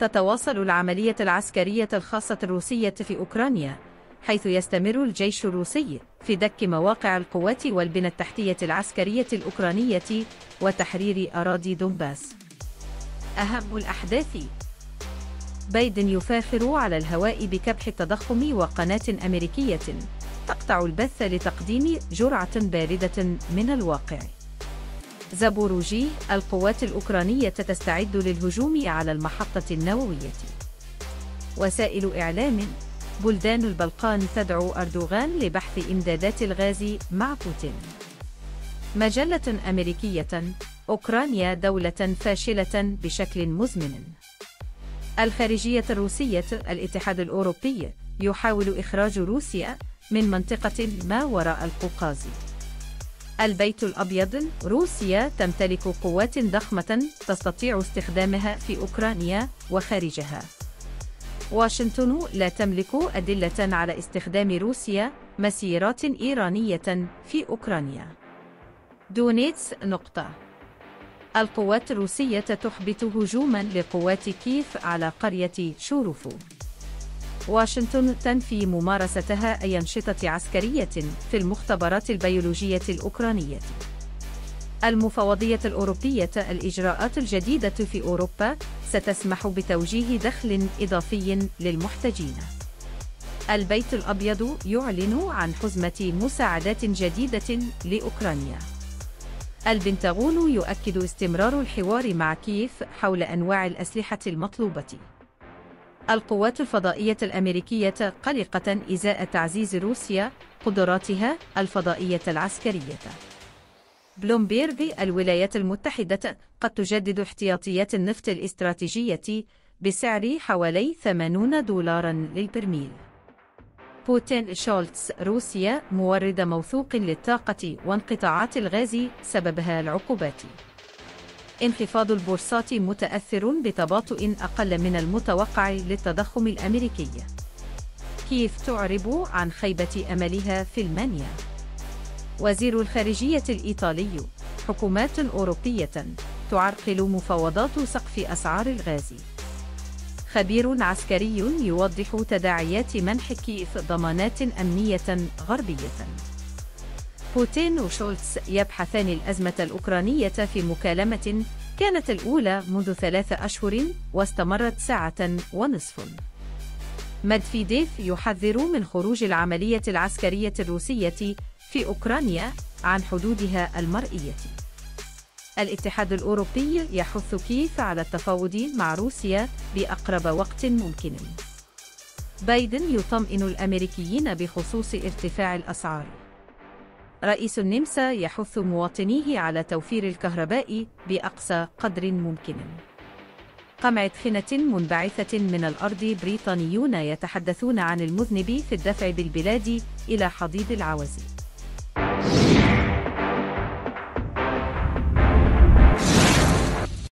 تتواصل العملية العسكرية الخاصة الروسية في أوكرانيا حيث يستمر الجيش الروسي في دك مواقع القوات والبنى التحتية العسكرية الأوكرانية وتحرير أراضي دونباس. أهم الأحداث بايدن يفاخر على الهواء بكبح التضخم وقناة أمريكية تقطع البث لتقديم جرعة باردة من الواقع. زابوروجي القوات الأوكرانية تستعد للهجوم على المحطة النووية. وسائل إعلام بلدان البلقان تدعو أردوغان لبحث إمدادات الغاز مع بوتين. مجلة أمريكية أوكرانيا دولة فاشلة بشكل مزمن. الخارجية الروسية الاتحاد الأوروبي يحاول إخراج روسيا من منطقة ما وراء القوقاز. البيت الأبيض روسيا تمتلك قوات ضخمة تستطيع استخدامها في أوكرانيا وخارجها. واشنطن لا تملك أدلة على استخدام روسيا مسيرات إيرانية في أوكرانيا. دونيتسك. القوات الروسية تحبط هجوما لقوات كيف على قرية شوروفو. واشنطن تنفي ممارستها أي أنشطة عسكرية في المختبرات البيولوجية الأوكرانية. المفوضية الأوروبية الإجراءات الجديدة في أوروبا ستسمح بتوجيه دخل إضافي للمحتاجين البيت الأبيض يعلن عن حزمة مساعدات جديدة لأوكرانيا. البنتاغون يؤكد استمرار الحوار مع كييف حول أنواع الأسلحة المطلوبة. القوات الفضائية الأمريكية قلقة إزاء تعزيز روسيا قدراتها الفضائية العسكرية. بلومبيرغ الولايات المتحدة قد تجدد احتياطيات النفط الاستراتيجية بسعر حوالي 80 دولارا للبرميل. بوتين شولتز روسيا مورد موثوق للطاقة وانقطاعات الغاز سببها العقوبات. انخفاض البورصات متأثر بتباطؤ أقل من المتوقع للتضخم الأمريكي. كيف تعرب عن خيبة أملها في ألمانيا؟ وزير الخارجية الإيطالي حكومات أوروبية تعرقل مفاوضات سقف أسعار الغاز. خبير عسكري يوضح تداعيات منح كيف ضمانات أمنية غربية. بوتين وشولتز يبحثان الأزمة الأوكرانية في مكالمة كانت الأولى منذ ثلاث أشهر واستمرت ساعة ونصف. مدفيديف يحذر من خروج العملية العسكرية الروسية في أوكرانيا عن حدودها المرئية. الاتحاد الأوروبي يحث كيف على التفاوض مع روسيا بأقرب وقت ممكن. بايدن يطمئن الأمريكيين بخصوص ارتفاع الأسعار. رئيس النمسا يحث مواطنيه على توفير الكهرباء بأقصى قدر ممكن. قمع خنة منبعثة من الأرض بريطانيون يتحدثون عن المذنب في الدفع بالبلاد إلى حضيض العوز